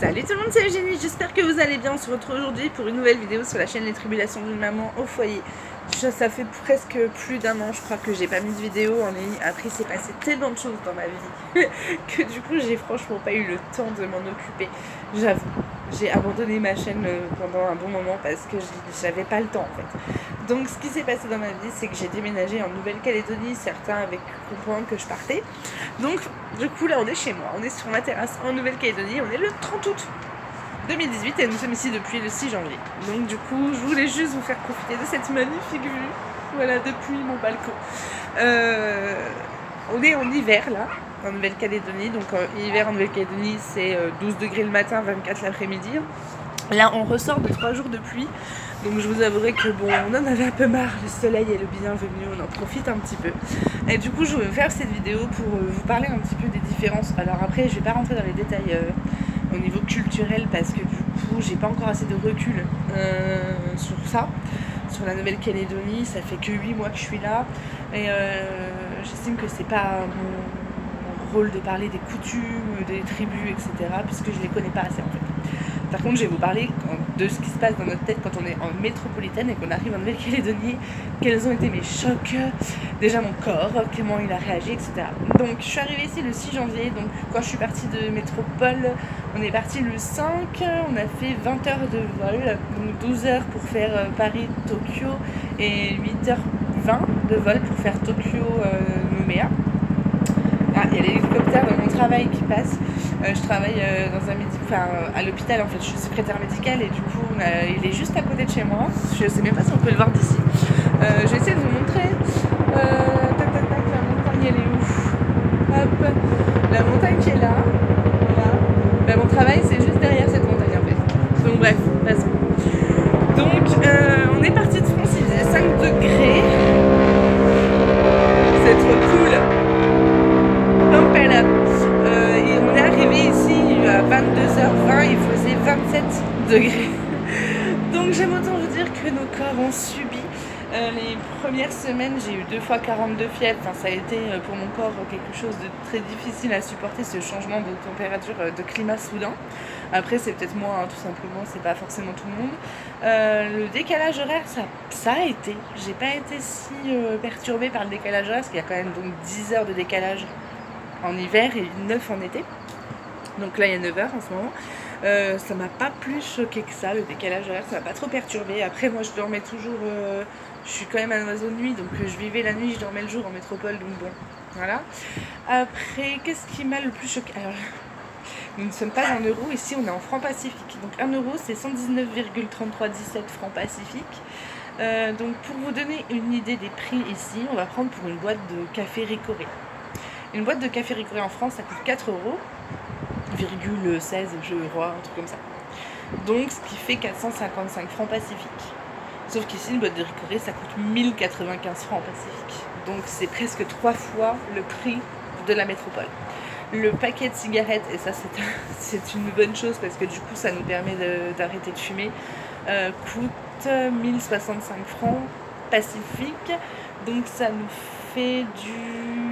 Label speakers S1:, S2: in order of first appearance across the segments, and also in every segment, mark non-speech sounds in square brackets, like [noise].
S1: Salut tout le monde, c'est Eugénie, j'espère que vous allez bien. On se retrouve aujourd'hui pour une nouvelle vidéo sur la chaîne Les Tribulations d'une maman au foyer. Ça, fait presque plus d'un an, je crois, que j'ai pas mis de vidéo en ligne. Après, c'est passé tellement de choses dans ma vie [laughs] que du coup, j'ai franchement pas eu le temps de m'en occuper. J'avoue, j'ai abandonné ma chaîne euh, pendant un bon moment parce que j'avais pas le temps en fait. Donc, ce qui s'est passé dans ma vie, c'est que j'ai déménagé en Nouvelle-Calédonie. Certains avec compris que je partais. Donc, du coup, là, on est chez moi. On est sur ma terrasse en Nouvelle-Calédonie. On est le 30 août. 2018 et nous sommes ici depuis le 6 janvier. Donc du coup, je voulais juste vous faire profiter de cette magnifique vue, voilà, depuis mon balcon. Euh, on est en hiver là, en Nouvelle-Calédonie. Donc euh, hiver en Nouvelle-Calédonie, c'est 12 euh, degrés le matin, 24 l'après-midi. Là, on ressort de 3 jours de pluie. Donc je vous avouerai que bon, on en avait un peu marre, le soleil est le bienvenu, on en profite un petit peu. Et du coup, je vais faire cette vidéo pour vous parler un petit peu des différences. Alors après, je vais pas rentrer dans les détails au niveau culturel parce que du coup j'ai pas encore assez de recul euh, sur ça sur la Nouvelle-Calédonie ça fait que 8 mois que je suis là et euh, j'estime que c'est pas mon rôle de parler des coutumes des tribus etc puisque je les connais pas assez en fait par contre, je vais vous parler de ce qui se passe dans notre tête quand on est en métropolitaine et qu'on arrive en Nouvelle-Calédonie, quels ont été mes chocs, déjà mon corps, comment il a réagi, etc. Donc, je suis arrivée ici le 6 janvier, donc quand je suis partie de métropole, on est parti le 5, on a fait 20 heures de vol, donc 12 heures pour faire euh, Paris-Tokyo et 8h20 de vol pour faire Tokyo-Nouméa. Ah, il y a l'hélicoptère dans mon travail qui passe. Euh, je travaille euh, dans un enfin, à l'hôpital en fait, je suis secrétaire médicale et du coup il est juste à côté de chez moi. Je sais même pas si on peut le voir d'ici. Euh, je vais essayer de vous montrer. tac tac tac, la montagne elle est où? Hop, la montagne qui est là. Ben, mon travail c'est juste derrière cette montagne en fait. Donc bref, passons. Donc on est parti de France, il faisait 5 degrés. 27 degrés. [laughs] Donc j'aime autant vous dire que nos corps ont subi. Euh, les premières semaines, j'ai eu deux fois 42 fièvres. Ça a été euh, pour mon corps quelque chose de très difficile à supporter, ce changement de température, euh, de climat soudain. Après, c'est peut-être moi, hein, tout simplement, c'est pas forcément tout le monde. le décalage horaire, ça, a été. J'ai pas été si perturbée par le décalage horaire, parce qu'il y a quand même donc 10 heures de décalage en hiver et 9 en été. Donc là, il y a 9h en ce moment. Euh, ça m'a pas plus choqué que ça, le décalage horaire, ça m'a pas trop perturbé. Après, moi, je dormais toujours. Euh, je suis quand même un oiseau de nuit, donc euh, je vivais la nuit, je dormais le jour en métropole, donc bon, voilà. Après, qu'est-ce qui m'a le plus choqué? Alors, [laughs] nous ne sommes pas en euros, ici on est en francs pacifiques. Donc 1 euro, c'est 119,3317 francs pacifiques. donc pour vous donner une idée des prix ici, on va prendre pour une boîte de café Ricoré. Une boîte de café Ricoré en France, ça coûte 4 euros. 16 je crois, un truc comme ça. Donc ce qui fait 455 francs pacifiques. Sauf qu'ici, une boîte de ricoré, ça coûte 1095 francs pacifiques. Donc c'est presque trois fois le prix de la métropole. Le paquet de cigarettes, et ça c'est [laughs] une bonne chose parce que du coup ça nous permet d'arrêter de, fumer, euh, coûte 1065 francs pacifiques. Donc ça nous fait du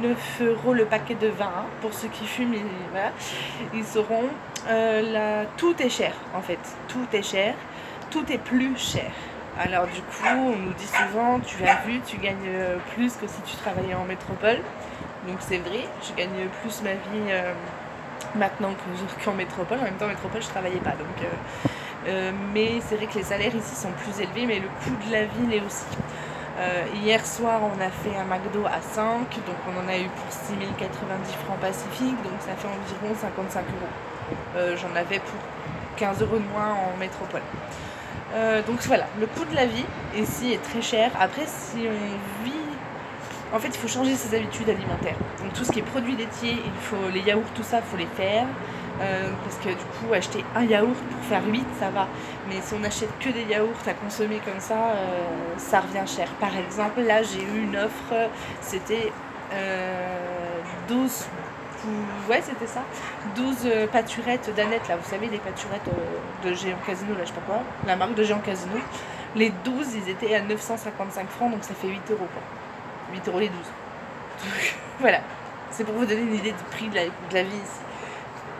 S1: 9 euros le paquet de vin. Hein, pour ceux qui fument, ils, sauront. Euh, tout est cher en fait. Tout est cher. Tout est plus cher. Alors du coup, on nous dit souvent, tu as vu, tu gagnes euh, plus que si tu travaillais en métropole. Donc c'est vrai, je gagne plus ma vie euh, maintenant qu'en métropole. En même temps, en métropole, je travaillais pas. Donc, mais c'est vrai que les salaires ici sont plus élevés, mais le coût de la vie l'est aussi. Euh, hier soir, on a fait un McDo à 5, donc on en a eu pour 6090 francs pacifiques, donc ça fait environ 55 euros. Euh, j'en avais pour 15 euros de moins en métropole. Euh, donc voilà, le coût de la vie ici est très cher. Après, si on vit. En fait, il faut changer ses habitudes alimentaires. Donc tout ce qui est produits laitiers, il faut les yaourts, tout ça, il faut les faire. Euh, parce que du coup, acheter un yaourt pour faire 8, ça va. Mais si on achète que des yaourts à consommer comme ça, euh, ça revient cher. Par exemple, là, j'ai eu une offre, c'était 12 euh, ouais c'était ça. 12 pâturettes d'Annette là vous savez des pâturettes de Géant Casino là je sais pas quoi la marque de Géant Casino. Les 12 ils étaient à 955 francs donc ça fait 8 euros quoi. 8 euros les 12 [laughs] voilà. C'est pour vous donner une idée du prix de la vie ici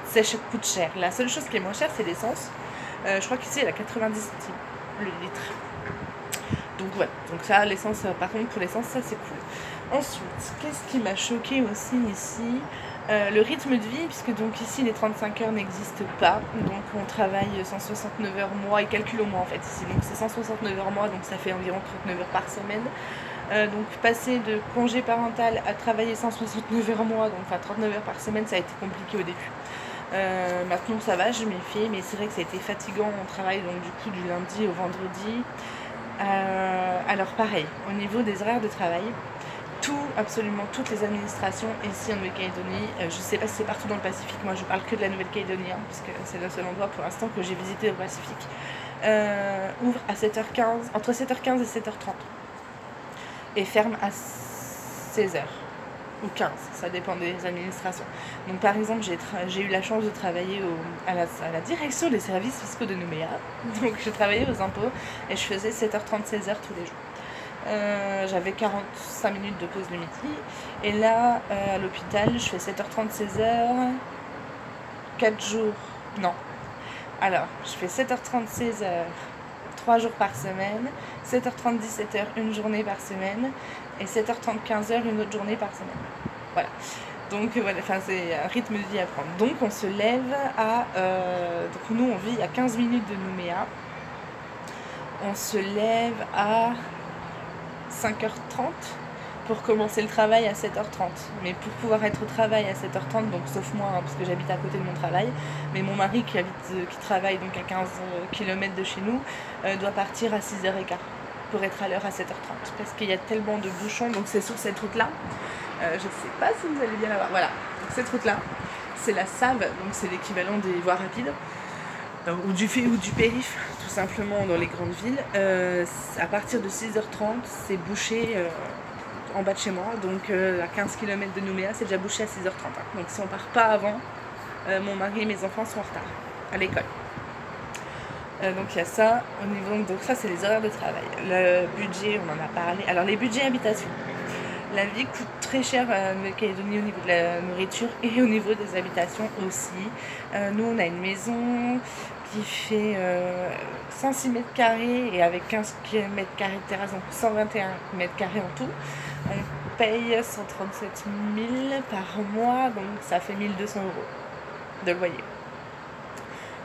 S1: ça coûte cher. La seule chose qui est moins chère, c'est l'essence. Euh, je crois qu'ici, elle a 90 centimes le litre. Donc voilà, donc ça, l'essence, euh, par contre, pour l'essence, ça c'est cool. Ensuite, qu'est-ce qui m'a choqué aussi ici? Euh, le rythme de vie, puisque donc ici les 35 heures n'existent pas, donc on travaille 169 heures mois et calcule au mois en fait ici, donc c'est 169 heures mois, donc ça fait environ 39 heures par semaine. Donc passer de congé parental à travailler 169 heures mois, donc enfin 39 heures par semaine, ça a été compliqué au début. Euh, maintenant ça va, je m'y fais, mais c'est vrai que ça a été fatigant, on travaille donc du coup du lundi au vendredi. alors pareil, au niveau des horaires de travail, tout, absolument toutes les administrations ici en Nouvelle-Calédonie. Euh, je ne sais pas si c'est partout dans le Pacifique, moi je parle que de la Nouvelle-Calédonie, hein, parce que c'est le seul endroit pour l'instant que j'ai visité au Pacifique. Euh, ouvre à 7h15, entre 7h15 et 7h30. Et ferme à 16h ou 15, ça dépend des administrations. Donc par exemple, j'ai eu la chance de travailler à, la, à, la, direction des services fiscaux de Nouméa. [laughs] Donc je travaillais aux impôts et je faisais 7h30, 16h tous les jours. Euh, j'avais 45 minutes de pause le midi. Et là, euh, à l'hôpital, je fais 7h30, 16h. 4 jours. Non. Alors, je fais 7h30, 16h. 3 jours par semaine. 7h30, 17h, une journée par semaine. Et 7h30, 15h, une autre journée par semaine. Voilà. Donc voilà, enfin c'est un rythme de vie à prendre. Donc on se lève à... Euh, donc nous on vit à 15 minutes de Nouméa. On se lève à 5h30 pour commencer le travail à 7h30. Mais pour pouvoir être au travail à 7h30, donc sauf moi, hein, parce que j'habite à côté de mon travail, mais mon mari qui, habite, euh, qui travaille donc à 15 euh, km de chez nous, euh, doit partir à 6h15 pour être à l'heure à 7h30. Parce qu'il y a tellement de bouchons, donc c'est sur cette route-là. je ne sais pas si vous allez bien la voir. Voilà, cette route-là, c'est la SAV, donc c'est l'équivalent des voies rapides. Ou du, ou du périph, tout simplement dans les grandes villes. À partir de 6h30, c'est bouché en bas de chez moi, donc à 15 km de Nouméa, c'est déjà bouché à 6h30. Hein. Donc si on part pas avant, mon mari et mes enfants sont en retard à l'école. donc il y a ça au niveau donc ça c'est les horaires de travail. Le budget, on en a parlé. Alors les budgets habitation. La vie coûte très cher à Nouvelle-Calédonie au niveau de la nourriture et au niveau des habitations aussi. nous on a une maison qui fait 106 euh, mètres carrés et avec 15 mètres carrés de terrasse, donc 121 mètres carrés en tout. Paye 137 000 par mois, donc ça fait 1200 euros de loyer.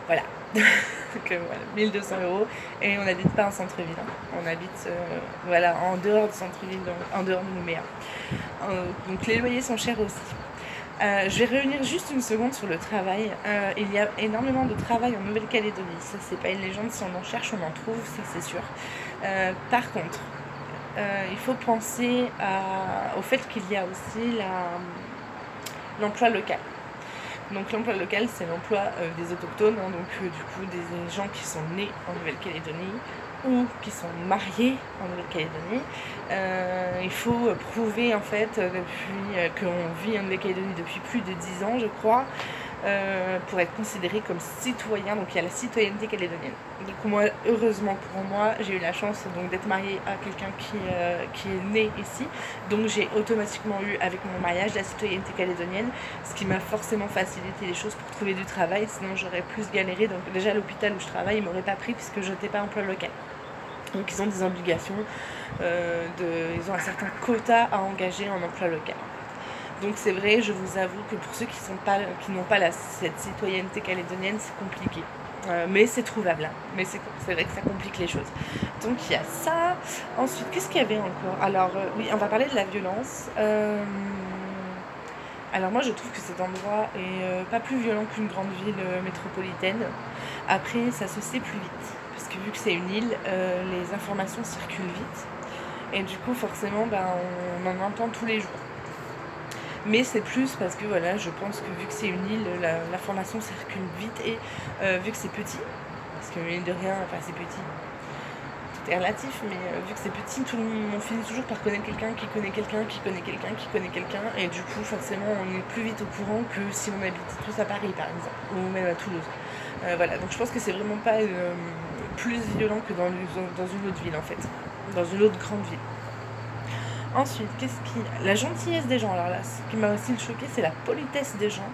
S1: Voilà. [laughs] donc euh, voilà, 1200 euros. Et on n'habite pas en centre-ville. Hein. On habite euh, voilà, en dehors du centre-ville, en dehors de Nouméa. donc les loyers sont chers aussi. Euh, je vais revenir juste une seconde sur le travail. Euh, il y a énormément de travail en Nouvelle-Calédonie. Ça, c'est pas une légende. Si on en cherche, on en trouve, ça c'est sûr. Euh, par contre, il faut penser au fait qu'il y a aussi l'emploi local. Donc l'emploi local, c'est l'emploi des autochtones, hein, donc du coup des gens qui sont nés en Nouvelle-Calédonie ou qui sont mariés en Nouvelle-Calédonie. Euh, il faut prouver en fait depuis euh, qu'on vit en Nouvelle-Calédonie depuis plus de 10 ans je crois euh, pour être considéré comme citoyen. Donc il y a la citoyenneté calédonienne donc moi heureusement pour moi j'ai eu la chance donc d'être mariée à quelqu'un qui, qui est né ici. Donc j'ai automatiquement eu avec mon mariage la citoyenneté calédonienne ce qui m'a forcément facilité les choses pour trouver du travail. Sinon j'aurais plus galéré. Donc déjà l'hôpital où je travaille il m'aurait pas pris puisque je n'étais pas emploi local. Donc ils ont des obligations, euh, de, ils ont un certain quota à engager en emploi local. Donc c'est vrai, je vous avoue que pour ceux qui n'ont pas, cette citoyenneté calédonienne, c'est compliqué. Euh, mais c'est trouvable, hein. mais c'est vrai que ça complique les choses. Donc il y a ça. Ensuite, qu'est-ce qu'il y avait encore? Alors euh, oui, on va parler de la violence. alors moi je trouve que cet endroit est pas plus violent qu'une grande ville métropolitaine. Après, ça se sait plus vite vu que c'est une île, euh, les informations circulent vite. Et du coup, forcément, ben, on en entend tous les jours. Mais c'est plus parce que voilà, je pense que vu que c'est une île, l'information circule vite et euh, vu que c'est petit, parce que mine de rien, enfin c'est petit, tout est relatif, mais euh, vu que c'est petit, tout le monde, on finit toujours par connaître quelqu'un qui connaît quelqu'un qui connaît quelqu'un qui connaît quelqu'un, et du coup, forcément, on est plus vite au courant que si on habite tous à Paris, par exemple, ou même à Toulouse. voilà, donc je pense que c'est vraiment pas plus violent que dans, dans une autre ville en fait, dans une autre grande ville. Ensuite, qu'est-ce qui. La gentillesse des gens. Alors là, ce qui m'a aussi choqué, c'est la politesse des gens.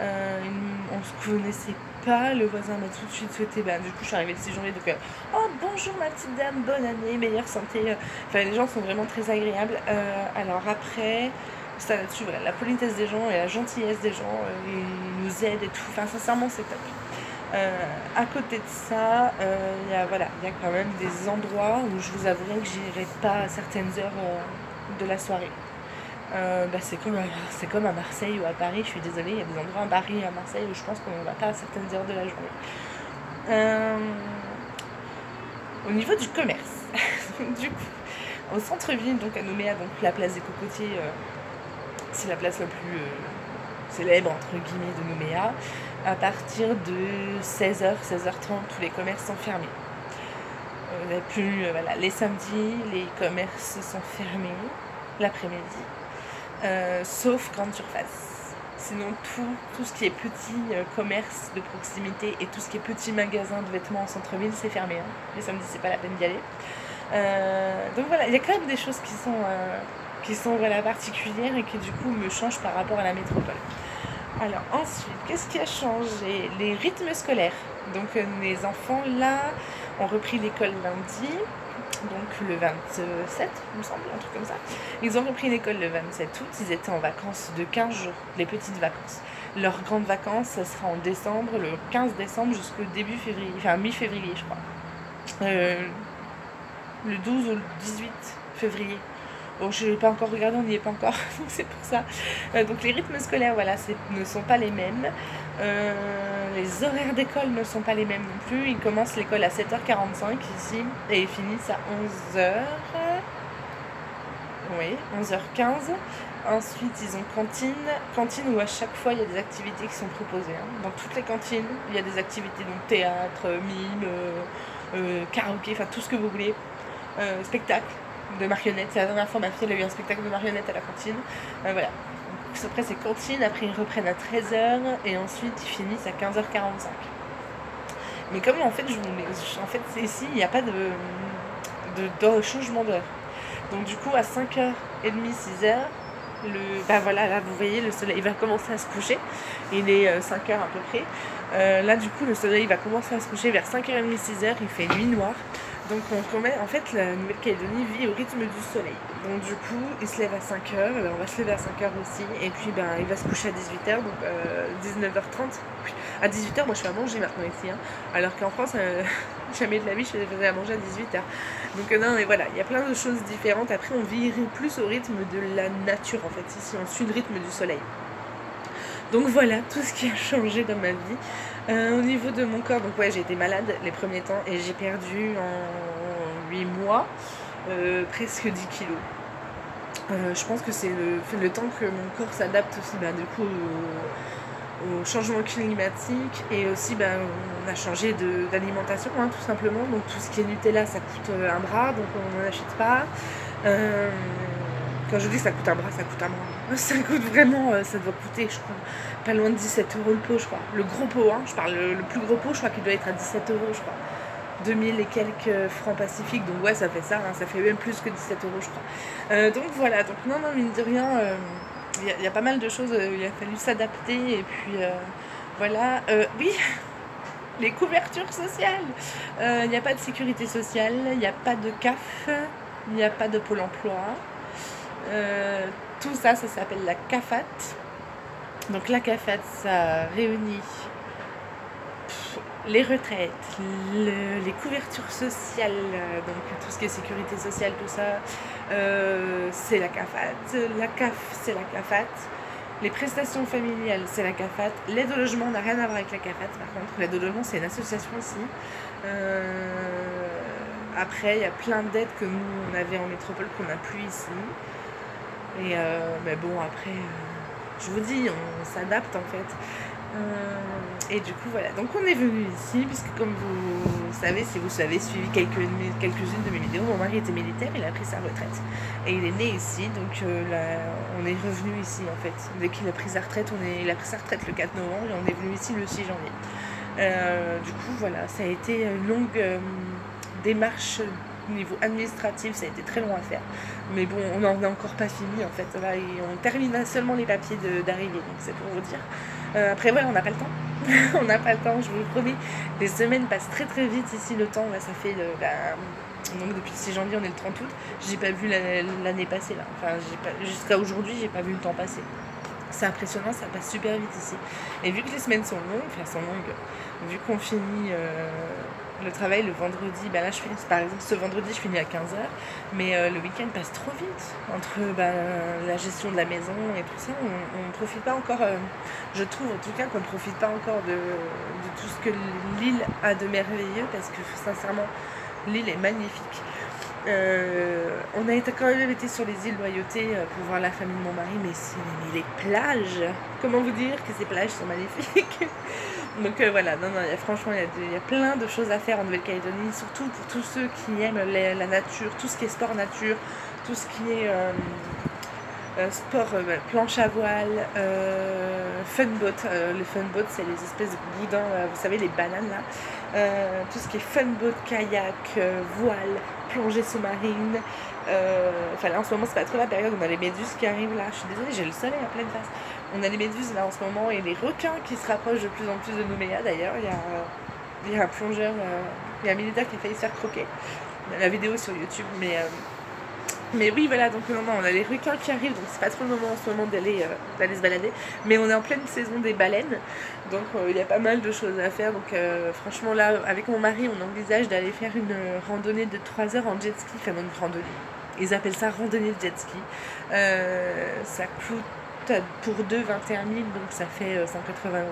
S1: on se connaissait pas, le voisin m'a tout de suite souhaité, bah, du coup je suis arrivée le 6 janvier, donc oh bonjour ma petite dame, bonne année, meilleure santé, enfin les gens sont vraiment très agréables. alors après, ça là-dessus, la politesse des gens et la gentillesse des gens, ils nous aident et tout, enfin sincèrement c'est top. Euh, à côté de ça, euh, il y, a, voilà, y a quand même des endroits où je vous avouerai que j'irai pas à certaines heures euh, de la soirée. Bah, c'est comme, à Marseille ou à Paris, je suis désolée, il y a des endroits à Paris et à Marseille où je pense qu'on ne va pas à certaines heures de la journée. au niveau du commerce, [laughs] du coup, au centre-ville, donc à Nouméa, la place des cocotiers, c'est la place la plus célèbre entre guillemets de Nouméa à partir de 16h, 16h30, tous les commerces sont fermés. Euh, euh, les samedis, les commerces sont fermés l'après-midi, euh, sauf grande surface. Sinon, tout, tout ce qui est petit commerce de proximité et tout ce qui est petit magasin de vêtements en centre-ville, c'est fermé. Hein. Les samedis, c'est pas la peine d'y aller. donc voilà, il y a quand même des choses qui sont, qui sont voilà, particulières et qui du coup me changent par rapport à la métropole. Alors ensuite, qu'est-ce qui a changé? Les rythmes scolaires. Donc euh, les enfants là ont repris l'école lundi, donc le 27, il me semble, un truc comme ça. Ils ont repris l'école le 27 août, ils étaient en vacances de 15 jours, les petites vacances. Leurs grandes vacances, ça sera en décembre, le 15 décembre jusqu'au début février, enfin mi-février je crois. Euh, le 12 ou le 18 février. Bon, je n'ai pas encore regardé, on n'y est pas encore, [laughs] donc c'est pour ça. Euh, donc les rythmes scolaires, voilà, ne sont pas les mêmes. Euh, les horaires d'école ne sont pas les mêmes non plus. Ils commencent l'école à 7h45 ici et ils finissent à 11h. Oui, 11h15. Ensuite, ils ont cantine. Cantine où à chaque fois, il y a des activités qui sont proposées. Hein. Dans toutes les cantines, il y a des activités, donc théâtre, mime, euh, karaoké, enfin tout ce que vous voulez. spectacle de marionnettes. C'est la dernière fois, ma fille a eu un spectacle de marionnettes à la cantine. Euh, voilà. après, c'est cantine. Après, ils reprennent à 13h. Et ensuite, ils finissent à 15h45. Mais comme en fait, je en fait ici, il n'y a pas de, de, changement d'heure. Donc, du coup, à 5h30, 6h, le, bah voilà, là vous voyez, le soleil va commencer à se coucher. Il est 5h euh, à peu près. Euh, là, du coup, le soleil va commencer à se coucher vers 5h30, 6h. Il fait nuit noire. Donc on commet, en fait la Nouvelle-Calédonie vit au rythme du soleil. Donc du coup il se lève à 5h, ben, on va se lever à 5h aussi, et puis ben, il va se coucher à 18h, donc 19h30. À 18h moi je fais à manger maintenant ici, hein. alors qu'en France euh, [laughs] jamais de la vie je faisais à manger à 18h. Donc euh, non mais voilà, il y a plein de choses différentes. Après on vit plus au rythme de la nature en fait, ici on suit le rythme du soleil. Donc voilà tout ce qui a changé dans ma vie. Euh, au niveau de mon corps, donc ouais, j'ai été malade les premiers temps et j'ai perdu en 8 mois euh, presque 10 kilos. Euh, je pense que c'est le, temps que mon corps s'adapte aussi bah, du coup au, changement climatique et aussi bah, on a changé d'alimentation hein, tout simplement. Donc tout ce qui est Nutella ça coûte un bras donc on n'en achète pas. Quand je dis ça coûte un bras, ça coûte un bras. [laughs] Ça coûte vraiment, ça doit coûter je crois pas loin de 17 euros le pot, je crois. Le gros pot, hein, je parle le, plus gros pot, je crois qu'il doit être à 17 euros, je crois. 2000 et quelques francs pacifiques, donc ouais, ça fait ça, hein, ça fait même plus que 17 euros, je crois. Euh, donc voilà, donc non, non, mine de rien, euh, il y, a pas mal de choses, euh, il a fallu s'adapter, et puis voilà. oui, [laughs] les couvertures sociales. Il n'y a pas de sécurité sociale, il n'y a pas de CAF, il n'y a pas de Pôle emploi. Tout ça, ça s'appelle la CAFAT. Donc la CAFAT, ça réunit les retraites, les couvertures sociales, donc tout ce qui est sécurité sociale, tout ça, euh, c'est la CAFAT. La CAF, c'est la CAFAT. Les prestations familiales, c'est la CAFAT. L'aide au logement n'a rien à voir avec la CAFAT, par contre. L'aide au logement, c'est une association aussi. Euh, après, il y a plein d'aides que nous, on avait en métropole qu'on n'a plus ici. Et euh, mais bon, après je vous dis, on s'adapte en fait. Euh, et du coup, voilà. Donc, on est venu ici, puisque comme vous savez, si vous avez suivi quelques-unes de mes vidéos, mon mari était militaire, il a pris sa retraite. Et il est né ici, donc euh, on est revenu ici en fait. Dès qu'il a pris sa retraite, on est, il a pris sa retraite le 4 novembre et on est venu ici le 6 janvier. Euh, du coup, voilà, ça a été une longue démarche niveau administratif, ça a été très long à faire. Mais bon, on n'en a encore pas fini en fait. Là, on termine seulement les papiers d'arrivée, donc c'est pour vous dire. Euh, après, voilà, on n'a pas le temps. [laughs] on n'a pas le temps, je vous le promets. Les semaines passent très très vite ici, le temps, ça fait. Bah, donc depuis 6 janvier, on est le 30 août. J'ai pas vu l'année passée là. Enfin, jusqu'à aujourd'hui, j'ai pas vu le temps passer. C'est impressionnant, ça passe super vite ici. Et vu que les semaines sont longues, enfin sont longues, vu qu'on finit euh, le travail le vendredi, bah là je finis, par exemple ce vendredi je finis à 15h, mais euh, le week-end passe trop vite entre bah, la gestion de la maison et tout ça, on ne profite pas encore, euh, je trouve en tout cas qu'on ne profite pas encore de, tout ce que l'île a de merveilleux parce que sincèrement l'île est magnifique. Euh, on a été, quand même été sur les îles Loyauté pour voir la famille de mon mari, mais, mais les plages, comment vous dire que ces plages sont magnifiques? Donc euh, voilà, non, non, franchement, il y, a plein de choses à faire en Nouvelle-Calédonie, surtout pour tous ceux qui aiment la nature, tout ce qui est sport nature, tout ce qui est euh, euh, sport planche à voile, fun boat. les fun c'est les espèces de boudins, vous savez, les bananes là. tout ce qui est fun boat, kayak, voile, plongée sous-marine. Enfin là, en ce moment, c'est pas trop la période, on a les méduses qui arrivent là. Je suis désolée, j'ai le soleil à pleine face on a des méduses là en ce moment et des requins qui se rapprochent de plus en plus de Nouméa d'ailleurs. Il y a, un plongeur, euh, il y a un militaire qui a failli se faire croquer. La vidéo sur YouTube, mais, euh, mais oui, voilà, donc non, non, on a les requins qui arrivent, donc c'est pas trop le moment en ce moment d'aller euh, se balader. Mais on est en pleine saison des baleines, donc il y a pas mal de choses à faire. Donc franchement, là, avec mon mari, on envisage d'aller faire une randonnée de 3 heures en jet ski, enfin, une randonnée. Ils appellent ça randonnée de jet ski. ça coûte pour deux 21 000, donc ça fait 180 euh, euros.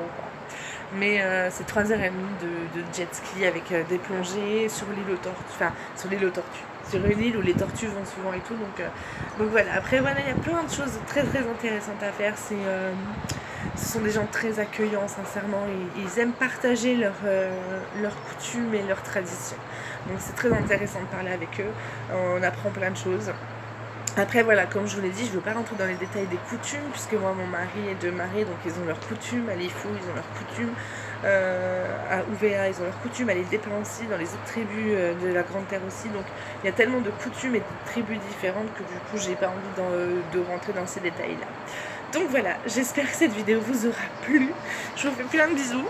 S1: Mais euh, c'est 3h30 de, de jet ski avec euh, des plongées sur l'île aux tortues, enfin sur l'île aux tortues, sur une île où les tortues vont souvent et tout. Donc, voilà, après voilà, il y a plein de choses très très intéressantes à faire. C'est, ce sont des gens très accueillants, sincèrement, ils aiment partager leurs coutumes et leurs traditions. Donc c'est très intéressant de parler avec eux, on apprend plein de choses. Après, voilà, comme je vous l'ai dit, je ne veux pas rentrer dans les détails des coutumes, puisque moi, mon mari est deux maris, donc ils ont leurs coutumes. À l'Ifou, ils ont leurs coutumes. Euh, à Ouvéa, ils ont leurs coutumes. À l'île des dans les autres tribus euh, de la Grande Terre aussi. Donc, il y a tellement de coutumes et de tribus différentes que du coup, j'ai pas envie de rentrer dans ces détails-là. Donc voilà, j'espère que cette vidéo vous aura plu. Je vous fais plein de bisous.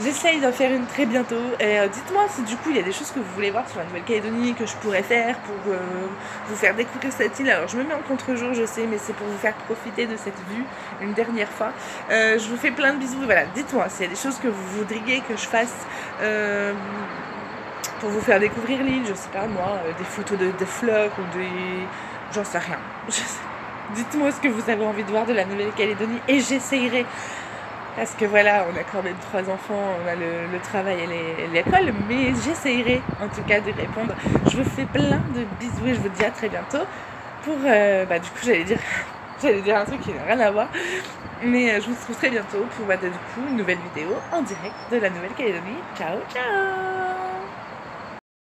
S1: J'essaye d'en faire une très bientôt. Euh, dites-moi si du coup il y a des choses que vous voulez voir sur la Nouvelle-Calédonie que je pourrais faire pour euh, vous faire découvrir cette île. Alors je me mets en contre-jour, je sais, mais c'est pour vous faire profiter de cette vue une dernière fois. Euh, je vous fais plein de bisous. Voilà, dites-moi s'il y a des choses que vous voudriez que je fasse pour vous faire découvrir l'île. Je sais pas moi, des photos de, fleurs ou des. J'en sais rien. [laughs] Dites-moi ce que vous avez envie de voir de la Nouvelle-Calédonie et j'essayerai parce que voilà, on a quand même trois enfants, on a le, travail et l'école, mais j'essayerai en tout cas de répondre. Je vous fais plein de bisous et je vous dis à très bientôt pour, euh, bah du coup j'allais dire, [laughs] j'allais dire un truc qui n'a rien à voir, mais euh, je vous retrouve très bientôt pour bah, du coup une nouvelle vidéo en direct de la Nouvelle-Calédonie. Ciao ciao